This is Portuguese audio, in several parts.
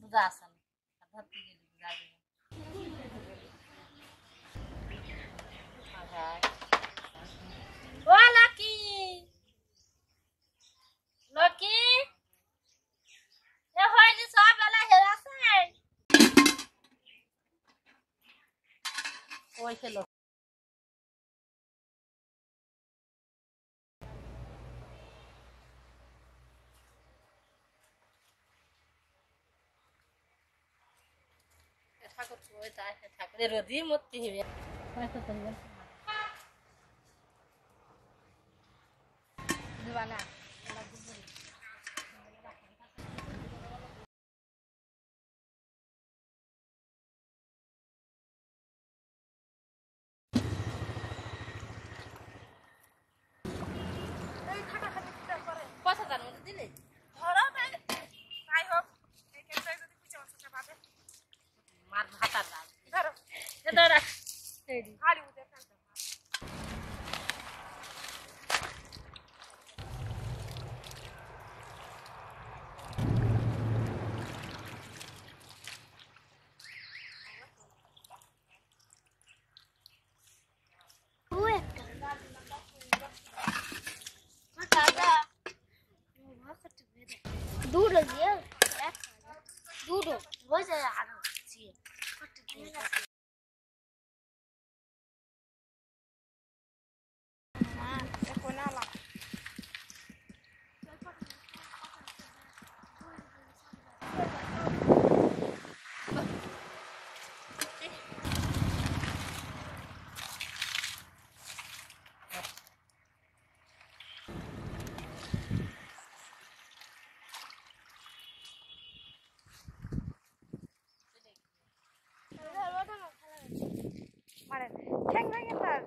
বুঝা আসেন ধরতে গেলে বুঝা ওই তাই থাকলে রোদি মরতে হবে কত করলে বানা lady 생각이 나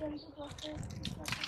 真不好吃。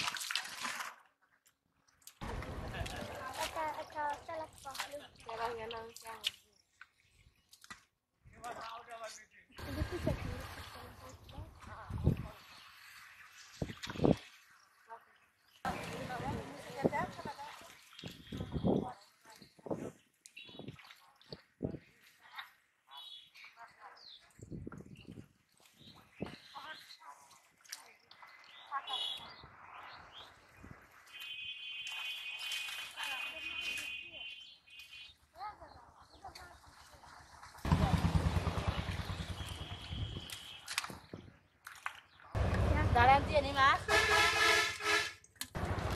Eh. ini mas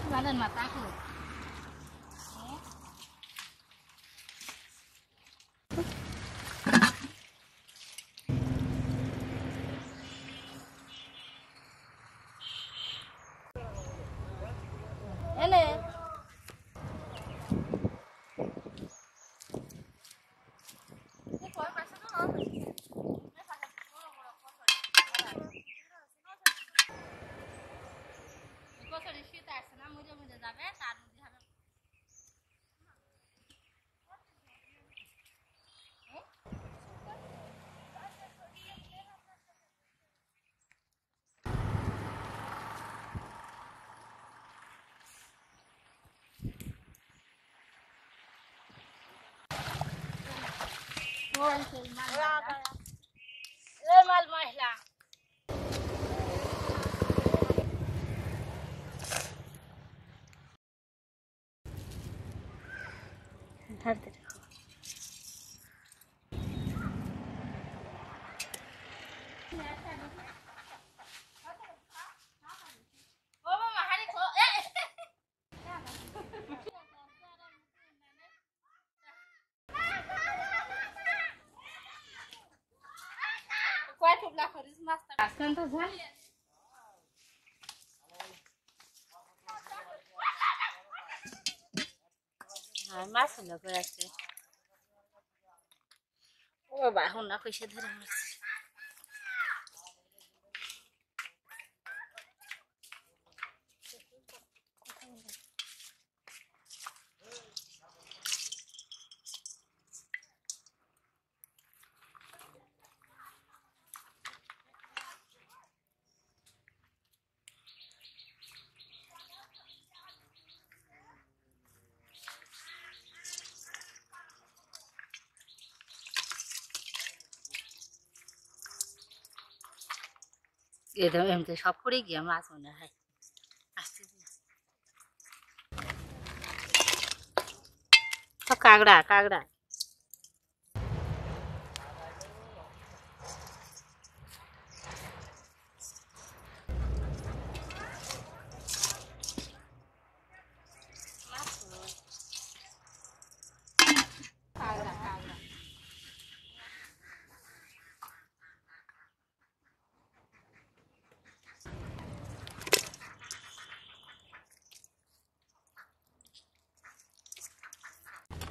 Jalan mataku Ini 欢迎，大家。cantas lá? Ai, mas não é por aqui. O barro não é coisa de ramos. Assim. এমনিতে সব করেই গিয়ে আমরা আসবো না হ্যাঁ আসতে সব কাঁকড়া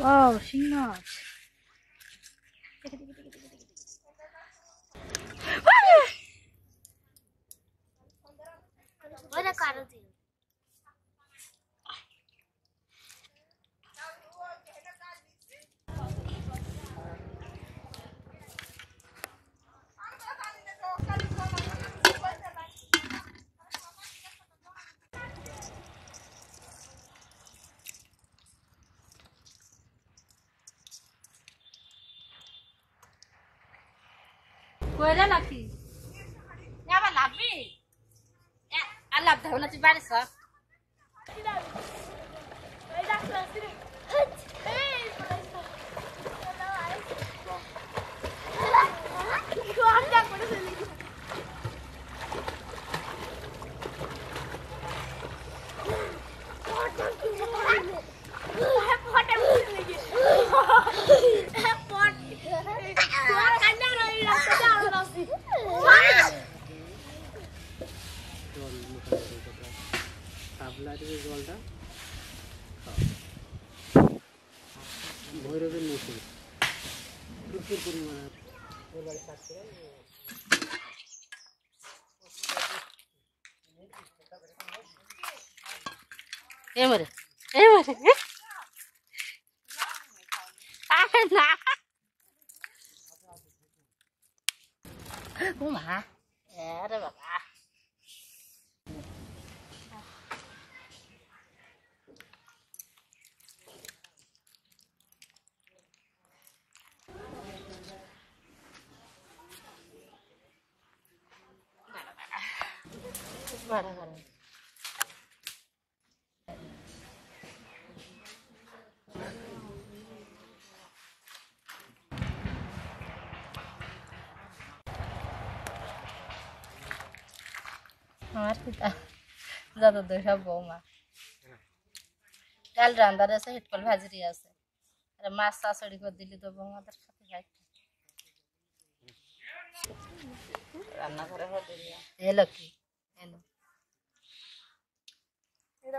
哦，行啊！কইরা নাকি আবার লাগবে আর লাভ দেবো না তুই বাড়ি সব ఏ é, మరి é, ah, não మరి Uma. Era, babá. vai bora. আমার পিতা যত দুই সব বৌমা ডাল রান্দার আছে হিটকল ভাজরি আছে আর মাছ চাচড়ি করে দিলি তো বৌমাদের সাথে খাই রান্না করে এলো কি এলো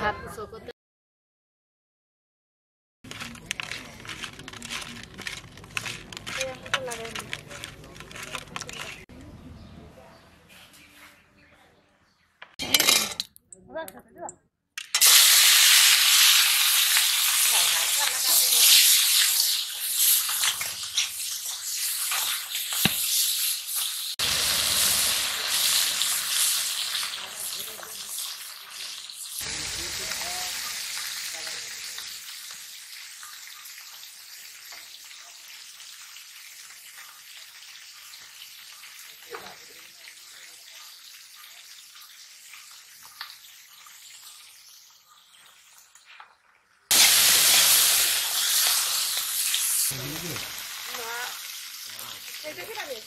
হাত 谁给他联系？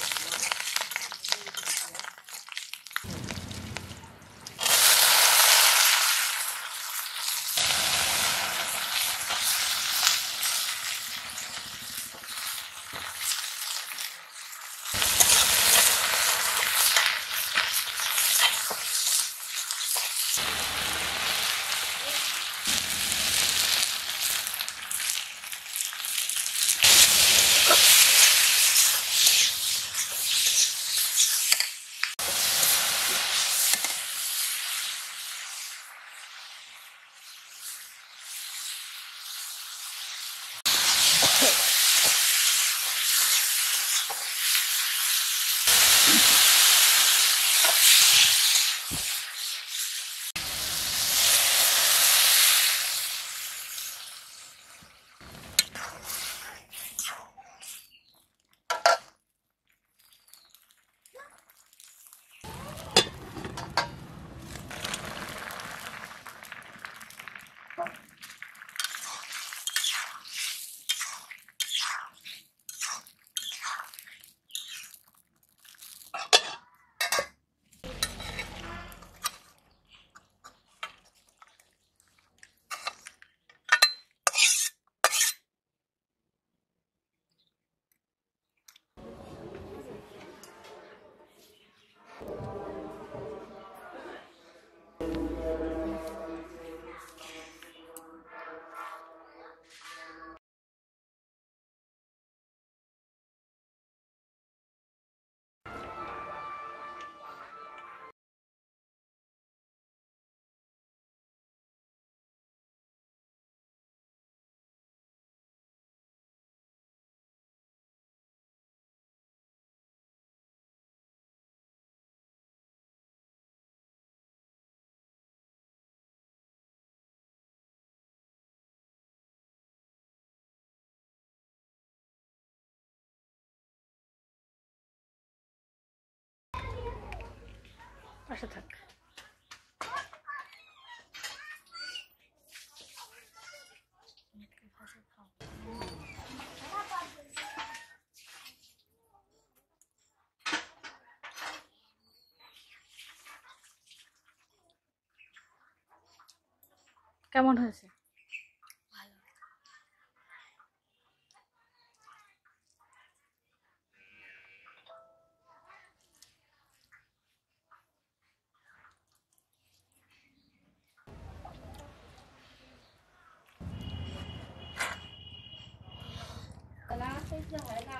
পাশে থাক কেমন হয়েছে 这海呢？